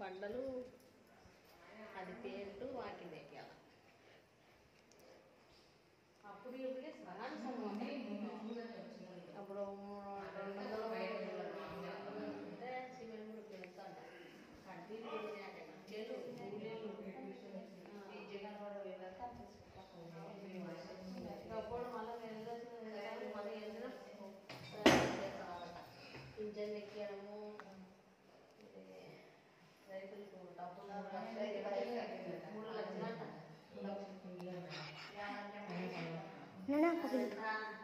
బండలు అది పేంటు వాకింగ్ ఎక్కాలి అప్పుడు అప్పుడు రెండు వందలు అంటే సిమెంట్ కూడా ఈ జగన్ అప్పుడు మళ్ళీ మళ్ళీ పింఛన్ ఎక్కాము రైతులకు డబ్బులు మూడు లక్షలు అంట నాన్న పక్కన